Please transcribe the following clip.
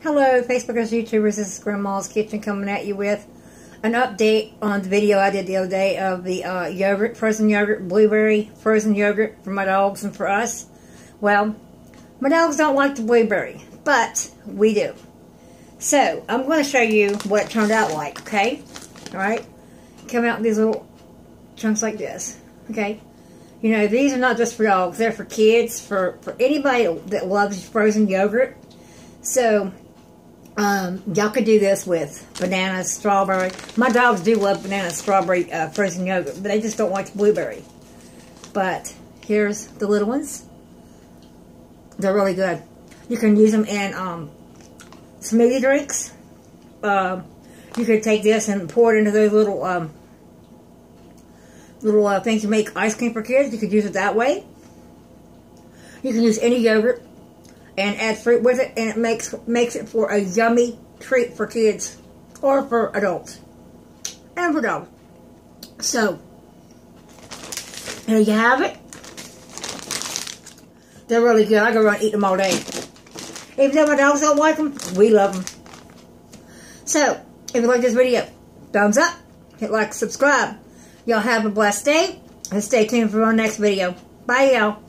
Hello, Facebookers, YouTubers. This is Grandma's Kitchen coming at you with an update on the video I did the other day of the uh, yogurt, frozen yogurt, blueberry frozen yogurt for my dogs and for us. Well, my dogs don't like the blueberry, but we do. So, I'm going to show you what it turned out like, okay? Alright? Come out in these little chunks like this, okay? You know, these are not just for dogs. They're for kids, for, for anybody that loves frozen yogurt. So, um, y'all could do this with banana, strawberry. My dogs do love banana, strawberry, uh, frozen yogurt, but they just don't like blueberry. But here's the little ones. They're really good. You can use them in um, smoothie drinks. Uh, you could take this and pour it into those little um, little uh, things to make ice cream for kids. You could use it that way. You can use any yogurt and add fruit with it, and it makes makes it for a yummy treat for kids or for adults and for dogs. So there you have it. They're really good. I go around and eat them all day. Even though my dogs don't like them, we love them. So, if you like this video, thumbs up, hit like, subscribe. Y'all have a blessed day, and stay tuned for our next video. Bye, y'all.